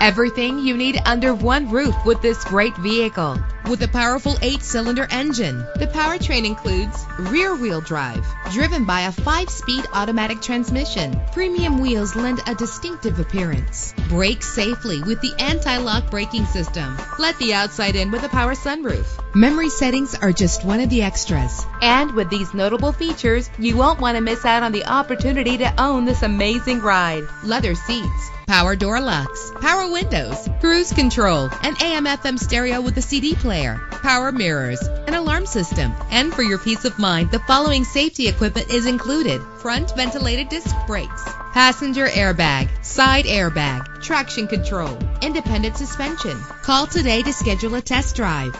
Everything you need under one roof with this great vehicle. With a powerful eight-cylinder engine, the powertrain includes rear-wheel drive, driven by a five-speed automatic transmission. Premium wheels lend a distinctive appearance. Brake safely with the anti-lock braking system. Let the outside in with a power sunroof. Memory settings are just one of the extras. And with these notable features, you won't want to miss out on the opportunity to own this amazing ride. Leather seats, power door locks, power windows, cruise control, an AM FM stereo with a CD player, power mirrors, an alarm system. And for your peace of mind, the following safety equipment is included. Front ventilated disc brakes, passenger airbag, side airbag, traction control, independent suspension. Call today to schedule a test drive.